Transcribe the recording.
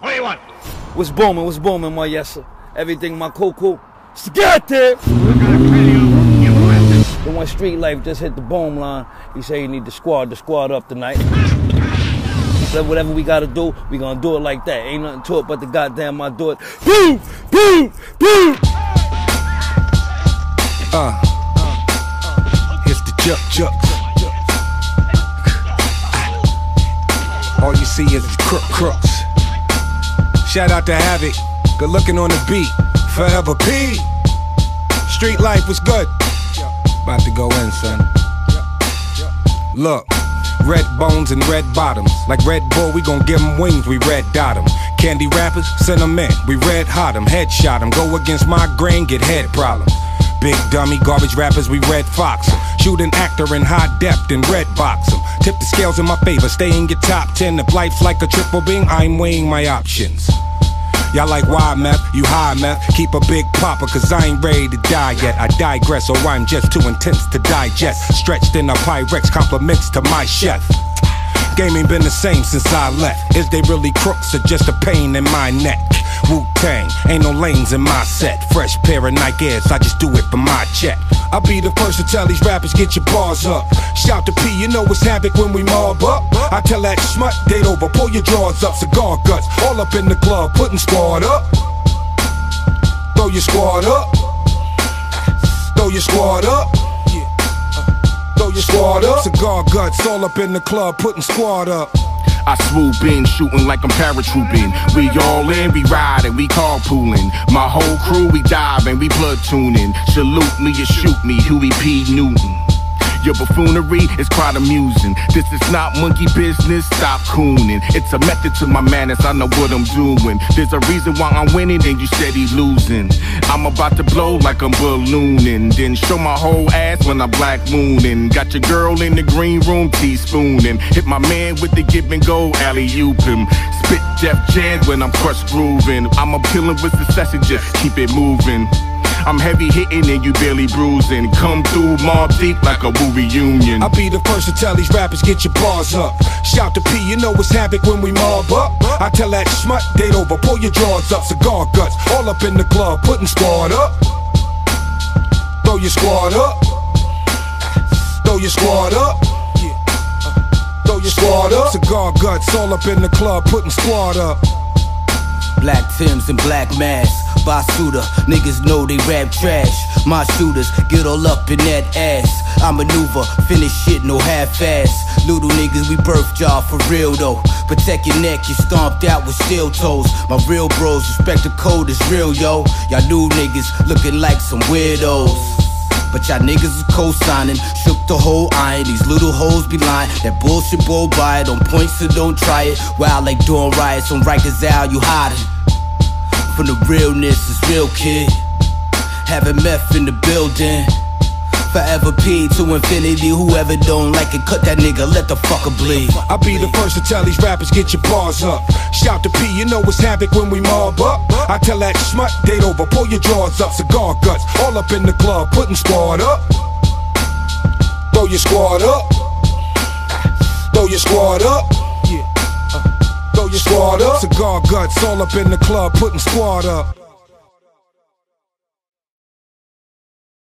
What do you want? What's booming? What's booming, my yes sir? Everything my cool Get there! The one street life just hit the boom line. He say he need the squad, the squad up tonight. So whatever we gotta do, we gonna do it like that. Ain't nothing to it but the goddamn I do it. Boom! Boom! Boom! Uh, here's the juk juk. All you see is crook crooks. Shout out to Havoc, good looking on the beat. Forever P. Street life was good. About to go in, son. Look. Red bones and red bottoms. Like Red Bull, we gon' give 'em wings, we red dot 'em. Candy rappers, send 'em in, we red hot 'em. Headshot 'em, go against my grain, get head problems. Big dummy garbage rappers, we red fox 'em. Shoot an actor in high depth and red box 'em. Tip the scales in my favor, stay in your top 10. If life's like a triple bing, I'm weighing my options. Y'all like why meth, you high meth. Keep a big popper, cause I ain't ready to die yet. I digress, or I'm just too intense to digest. Stretched in a Pyrex, compliments to my chef. Game ain't been the same since I left. Is they really crooks or just a pain in my neck? Wu Tang, ain't no lanes in my set. Fresh pair of Nike Airs, I just do it for my check. I'll be the first to tell these rappers, get your bars up. Shout to P, you know it's havoc when we mob up. I tell that smut, date over, pull your drawers up, cigar guts, all up in the club, putting squad up. Throw your squad up. Throw your squad up. Uh, throw your squad up. Cigar guts, all up in the club, putting squad up. I swoop in, shooting like I'm paratrooping. We all in, we riding, we carpooling. My whole crew, we diving, we platooning. Salute me or shoot me, Huey P. Newton. Your buffoonery is quite amusing. This is not monkey business, stop cooning. It's a method to my madness, I know what I'm doing. There's a reason why I'm winning and you steady losing. I'm about to blow like I'm ballooning. Then show my whole ass when I'm black mooning. Got your girl in the green room teaspooning. Hit my man with the give and go alley oop him. Spit Def Jam when I'm crushed grooving. I'm appealing with succession, just keep it moving. I'm heavy hitting and you barely bruising. Come through Mobb Deep like a Wu reunion. I'll be the first to tell these rappers, get your bars up. Shout to P, you know it's havoc when we mob up. I tell that smut, date over, pull your drawers up, cigar guts, all up in the club, putting squad up. Throw your squad up. Throw your squad up. Throw your squad up. Cigar guts, all up in the club, putting squad up. Black Tims and black masks. Basuda, niggas know they rap trash. My shooters get all up in that ass. I maneuver, finish shit, no half-ass. Little niggas, we birth y'all for real though. Protect your neck, you stomped out with steel toes. My real bros, respect the code is real, yo. Y'all new niggas looking like some weirdos. But y'all niggas is co-signing, shook the whole iron. These little hoes be lying. That bullshit blow by it, on point, so don't try it. Wild like doing riots on Rikers Isle, you hiding. From the realness is real, kid. Having meth in the building. Forever P to infinity. Whoever don't like it, cut that nigga, let the fucker bleed. I'll be the first to tell these rappers, get your bars up. Shout to P, you know it's havoc when we mob up. I tell that smut, date over, pull your drawers up, cigar guts, all up in the club, putting squad up. Throw your squad up. Throw your squad up. Your squad up. Cigar guts, all up in the club, putting squad up.